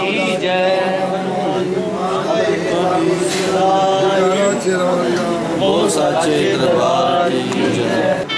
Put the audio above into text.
ਦਰਬਾਰ ਕੀ ਜੈ ਉਹ ਸੱਚੇ ਦਰਬਾਰ ਦੀ